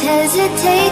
hesitate